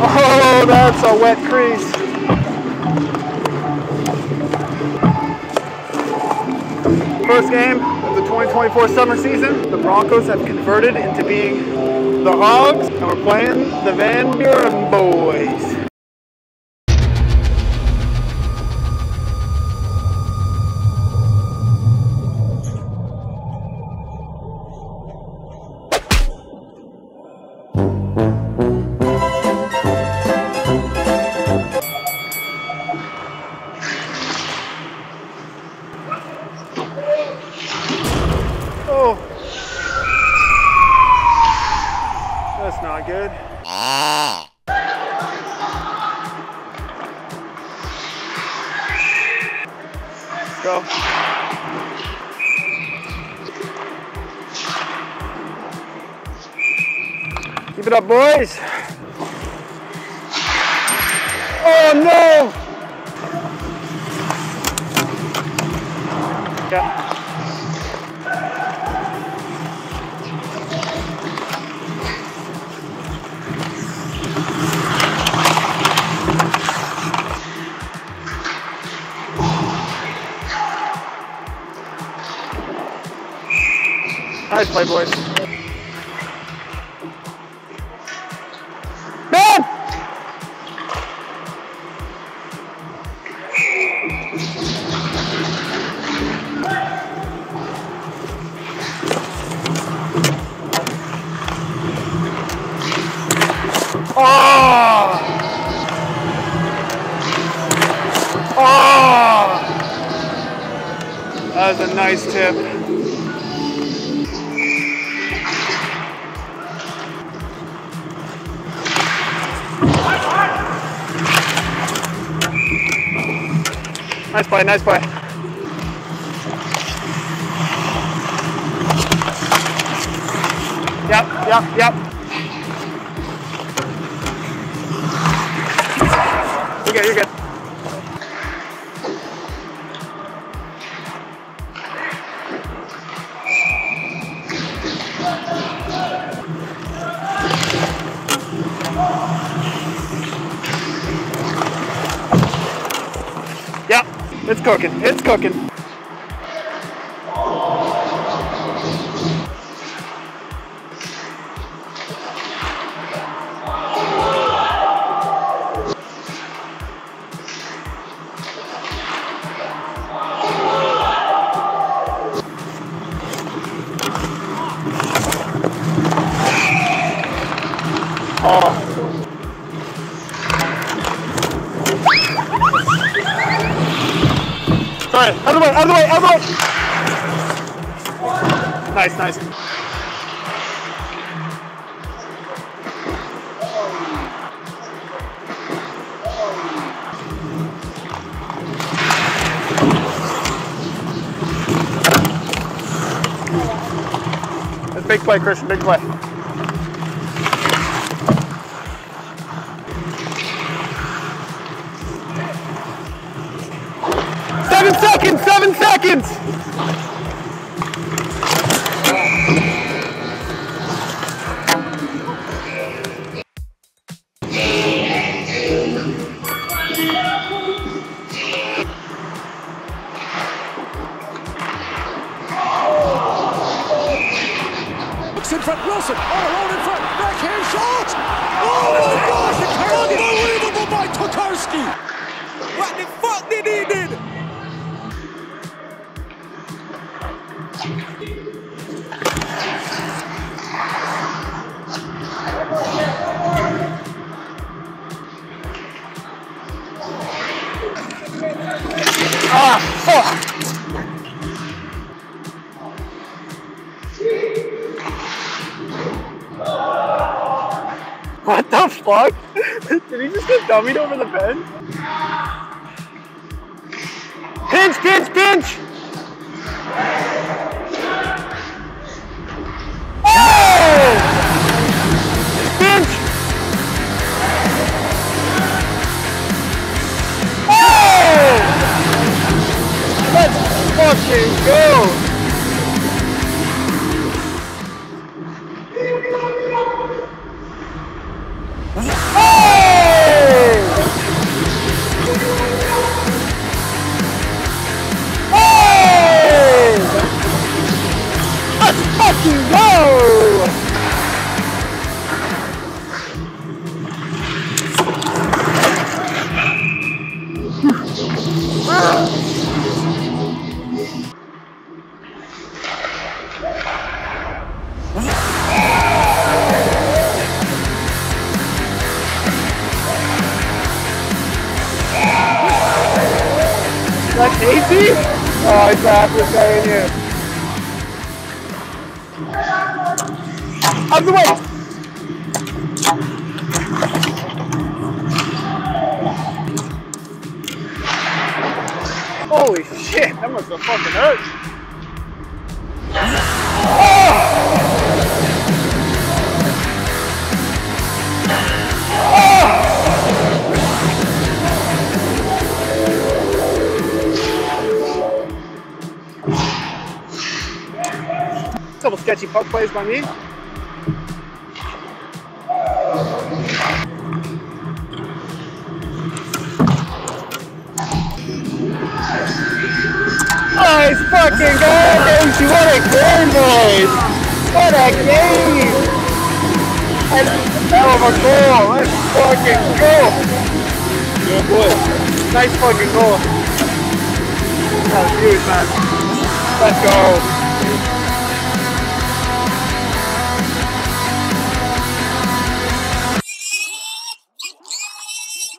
Oh, that's a wet crease. First game of the 2024 summer season. The Broncos have converted into being the Hogs, and we're playing the Van Buren boys. Let's. Keep it up, boys. Oh no! Nice play, boys. Man! Oh! Oh! That was a nice tip. Nice play, nice play. Yep, yep, yep. You're good, you're good. It's cooking, it's cooking. Sorry, out of the way, out of the way, out of the way. Nice, nice. Big play, Christian, big play. Seconds. Looks in front, Wilson, all alone in front, backhand shot! Oh my gosh, What the fuck? Did he just get dummied over the fence? Pinch, pinch, pinch! Oh! Pinch! Oh! Let's fucking go! That's AC? Oh, it's after saying you. Out of the way! That must have fucking hurt. Couple sketchy puck plays by me. Nice fucking Kacey. What a game, boys. What a game. That's hell of a goal. Let's fucking go. Good boy. Nice fucking goal. That was huge, man. Let's go.